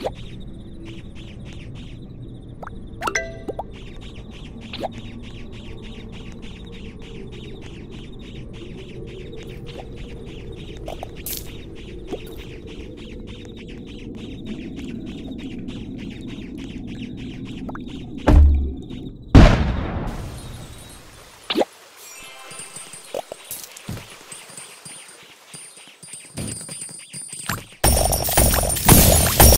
you